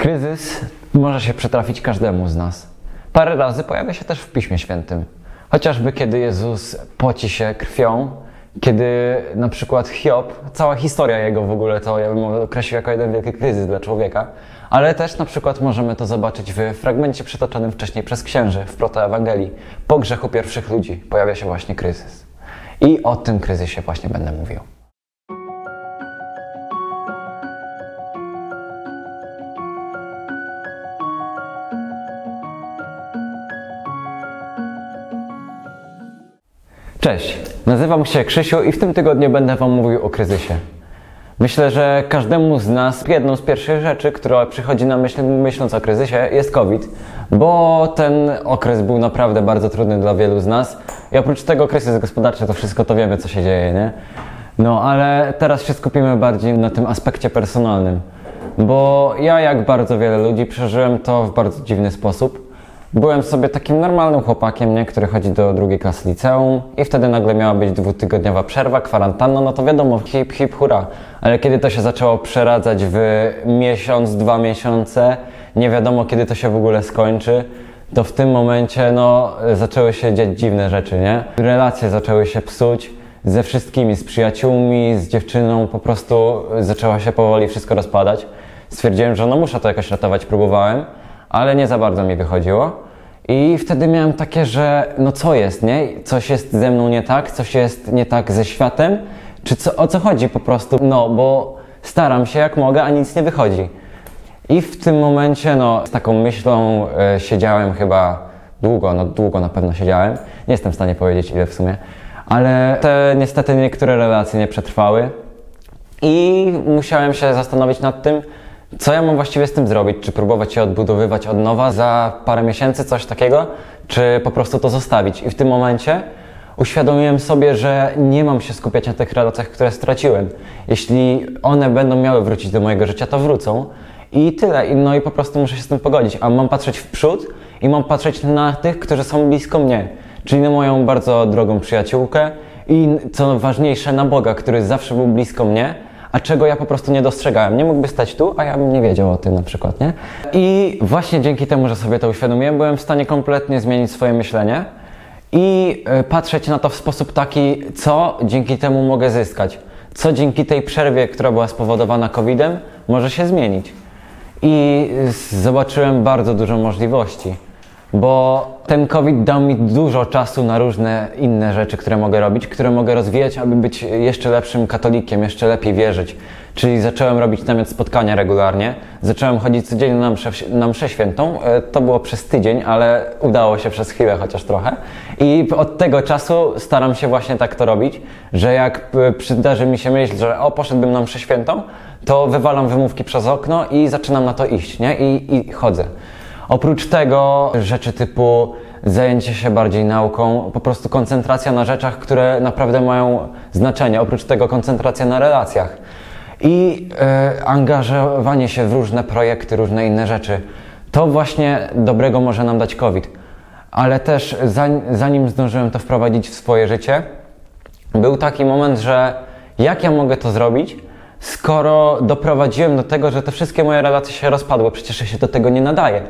Kryzys może się przytrafić każdemu z nas. Parę razy pojawia się też w Piśmie Świętym. Chociażby kiedy Jezus poci się krwią, kiedy na przykład Hiob, cała historia jego w ogóle to ja bym określił jako jeden wielki kryzys dla człowieka, ale też na przykład możemy to zobaczyć w fragmencie przytoczonym wcześniej przez księży w protoewangelii. Po grzechu pierwszych ludzi pojawia się właśnie kryzys. I o tym kryzysie właśnie będę mówił. Cześć, nazywam się Krzysiu i w tym tygodniu będę Wam mówił o kryzysie. Myślę, że każdemu z nas jedną z pierwszych rzeczy, która przychodzi na myśl myśląc o kryzysie jest COVID, bo ten okres był naprawdę bardzo trudny dla wielu z nas i oprócz tego kryzys gospodarczy to wszystko to wiemy co się dzieje, nie? No ale teraz się skupimy bardziej na tym aspekcie personalnym, bo ja jak bardzo wiele ludzi przeżyłem to w bardzo dziwny sposób. Byłem sobie takim normalnym chłopakiem, nie? który chodzi do drugiej klasy liceum i wtedy nagle miała być dwutygodniowa przerwa, kwarantanna, no to wiadomo, hip, hip, hura. Ale kiedy to się zaczęło przeradzać w miesiąc, dwa miesiące, nie wiadomo kiedy to się w ogóle skończy, to w tym momencie no, zaczęły się dziać dziwne rzeczy, nie? Relacje zaczęły się psuć ze wszystkimi, z przyjaciółmi, z dziewczyną, po prostu zaczęła się powoli wszystko rozpadać. Stwierdziłem, że no muszę to jakoś ratować, próbowałem ale nie za bardzo mi wychodziło. I wtedy miałem takie, że no co jest, nie? Coś jest ze mną nie tak, coś jest nie tak ze światem, czy co, o co chodzi po prostu? No, bo staram się jak mogę, a nic nie wychodzi. I w tym momencie, no, z taką myślą e, siedziałem chyba długo, no długo na pewno siedziałem. Nie jestem w stanie powiedzieć ile w sumie, ale te niestety niektóre relacje nie przetrwały. I musiałem się zastanowić nad tym, co ja mam właściwie z tym zrobić? Czy próbować się odbudowywać od nowa za parę miesięcy, coś takiego? Czy po prostu to zostawić? I w tym momencie uświadomiłem sobie, że nie mam się skupiać na tych relacjach, które straciłem. Jeśli one będą miały wrócić do mojego życia, to wrócą. I tyle. No i po prostu muszę się z tym pogodzić. A mam patrzeć w przód i mam patrzeć na tych, którzy są blisko mnie. Czyli na moją bardzo drogą przyjaciółkę i co ważniejsze, na Boga, który zawsze był blisko mnie a czego ja po prostu nie dostrzegałem. Nie mógłby stać tu, a ja bym nie wiedział o tym na przykład, nie? I właśnie dzięki temu, że sobie to uświadomiłem, byłem w stanie kompletnie zmienić swoje myślenie i e, patrzeć na to w sposób taki, co dzięki temu mogę zyskać. Co dzięki tej przerwie, która była spowodowana COVID-em, może się zmienić. I zobaczyłem bardzo dużo możliwości bo ten COVID dał mi dużo czasu na różne inne rzeczy, które mogę robić, które mogę rozwijać, aby być jeszcze lepszym katolikiem, jeszcze lepiej wierzyć. Czyli zacząłem robić nawet spotkania regularnie, zacząłem chodzić codziennie na mszę, na mszę świętą. E, to było przez tydzień, ale udało się przez chwilę chociaż trochę. I od tego czasu staram się właśnie tak to robić, że jak przydarzy mi się myśl, że o, poszedłbym na mszę świętą, to wywalam wymówki przez okno i zaczynam na to iść, nie? I, i chodzę. Oprócz tego rzeczy typu zajęcie się bardziej nauką, po prostu koncentracja na rzeczach, które naprawdę mają znaczenie. Oprócz tego koncentracja na relacjach i e, angażowanie się w różne projekty, różne inne rzeczy. To właśnie dobrego może nam dać COVID. Ale też zanim zdążyłem to wprowadzić w swoje życie, był taki moment, że jak ja mogę to zrobić, skoro doprowadziłem do tego, że te wszystkie moje relacje się rozpadły, przecież ja się do tego nie nadaję.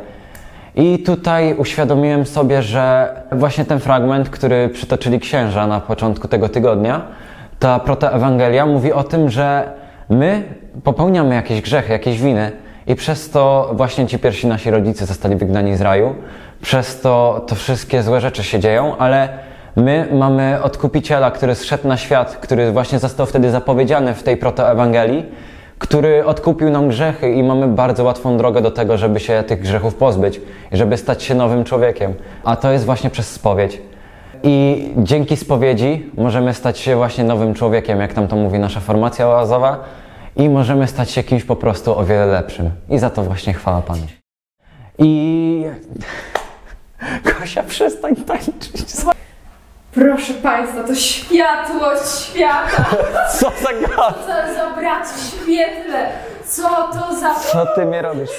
I tutaj uświadomiłem sobie, że właśnie ten fragment, który przytoczyli księża na początku tego tygodnia, ta protoewangelia mówi o tym, że my popełniamy jakieś grzechy, jakieś winy i przez to właśnie ci pierwsi nasi rodzice zostali wygnani z raju, przez to to wszystkie złe rzeczy się dzieją, ale my mamy odkupiciela, który zszedł na świat, który właśnie został wtedy zapowiedziany w tej protoewangelii który odkupił nam grzechy i mamy bardzo łatwą drogę do tego, żeby się tych grzechów pozbyć i żeby stać się nowym człowiekiem. A to jest właśnie przez spowiedź. I dzięki spowiedzi możemy stać się właśnie nowym człowiekiem, jak tam to mówi nasza formacja oazowa, i możemy stać się kimś po prostu o wiele lepszym. I za to właśnie chwała Panu. I. Kosia, przestań tańczyć. Proszę Państwa, to światłość świata! Co za gad? Co za brat w świetle! Co to za... Co ty mnie robisz?